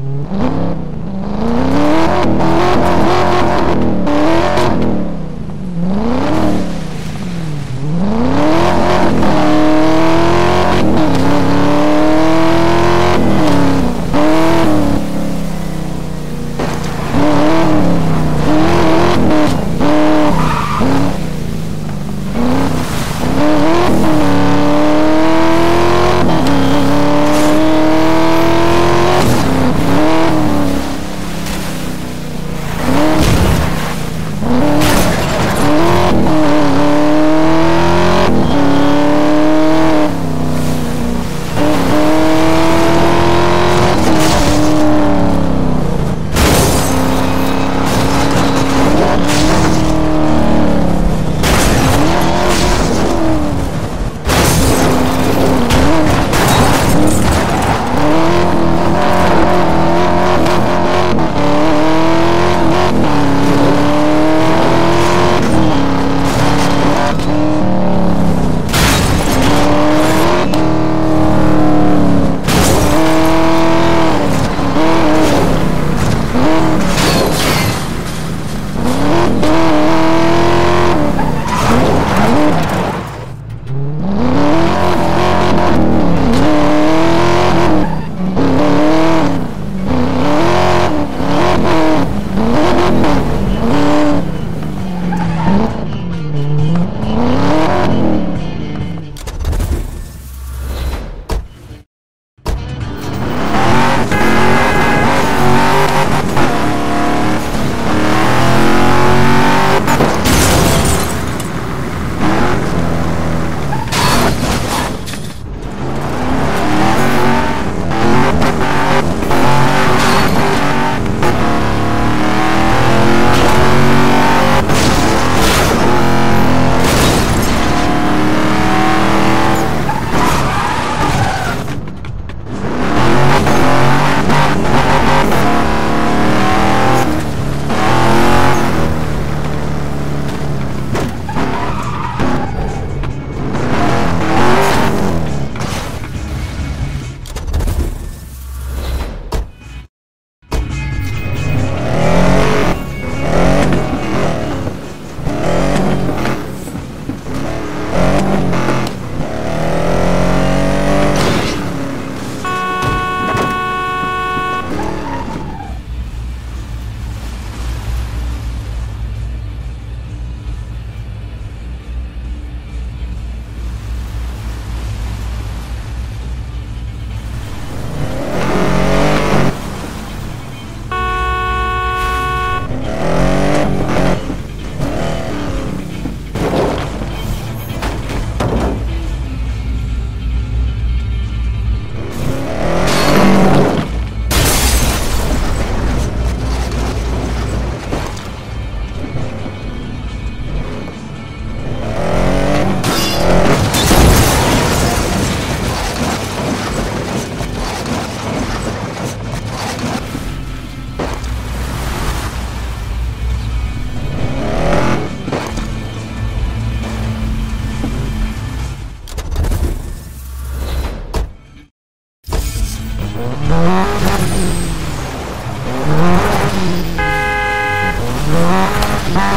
you.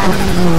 Oh,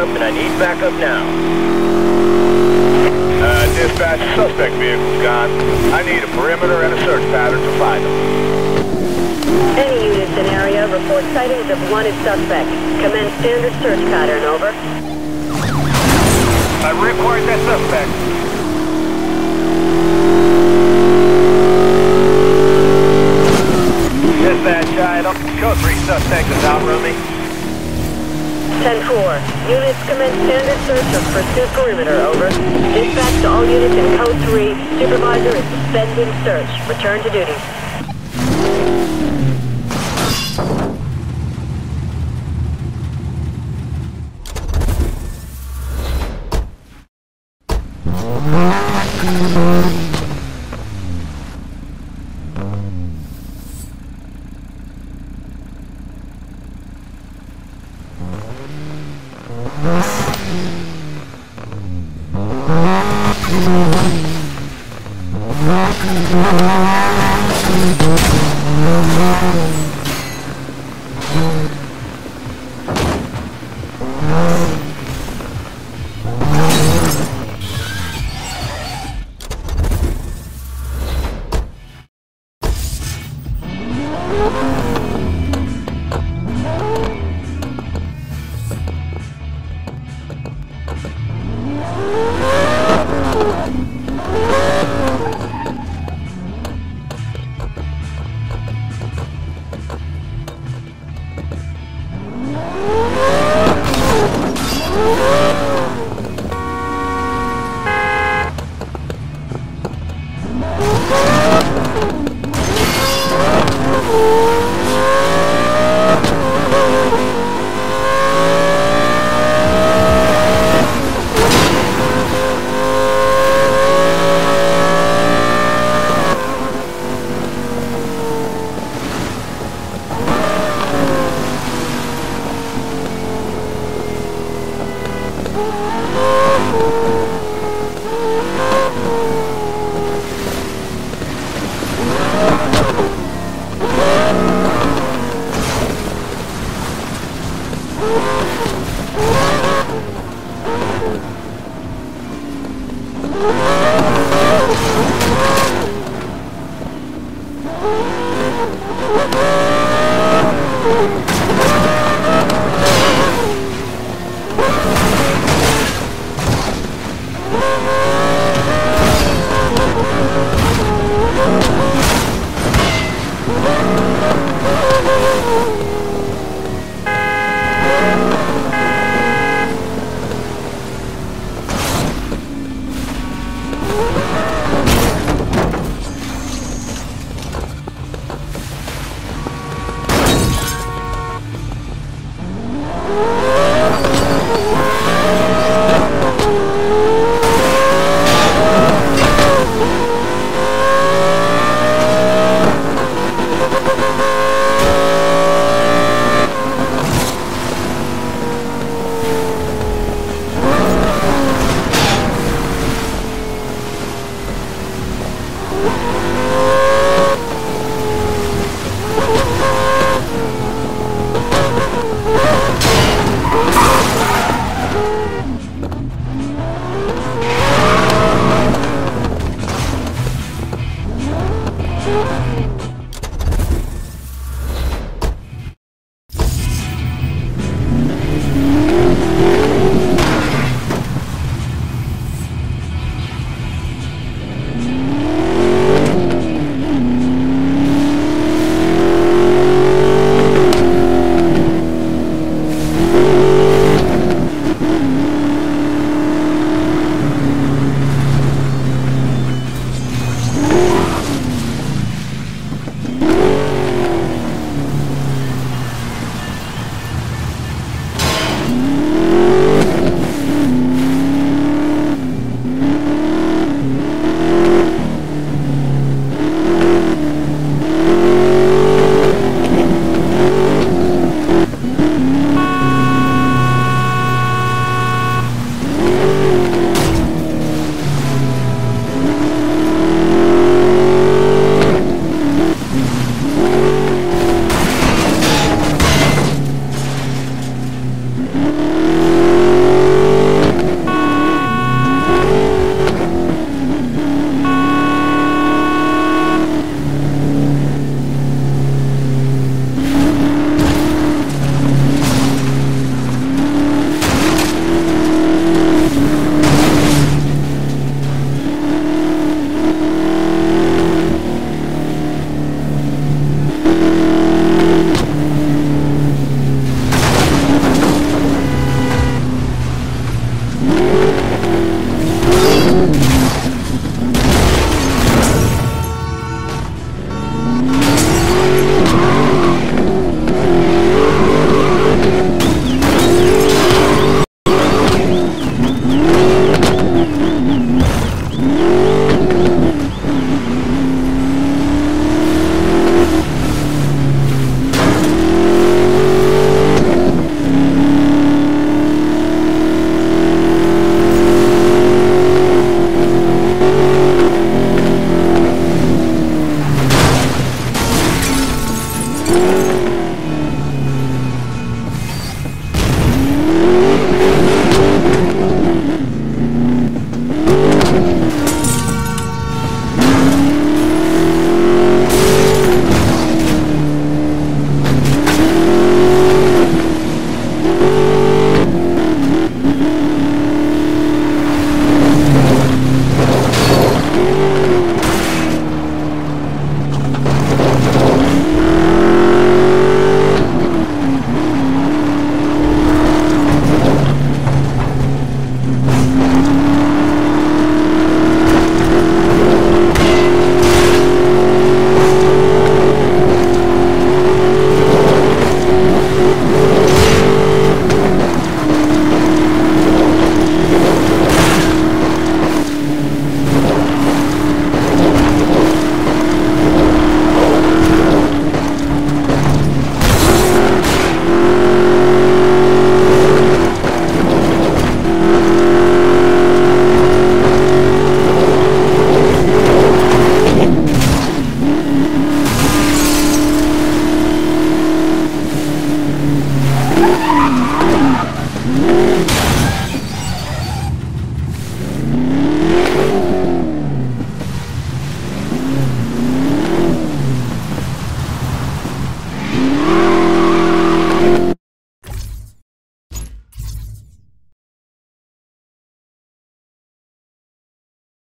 backup, and I need backup now. Uh, dispatch, suspect vehicle's gone. I need a perimeter and a search pattern to find him. Any units in area report sightings of wanted suspect. Commence standard search pattern. Over. I required that suspect. Dispatch, item. Code 3 suspect is out outrunning. 10-4. Units commence standard search of pursuit perimeter. Over. Dispatch to all units in code 3. Supervisor is suspending search. Return to duty.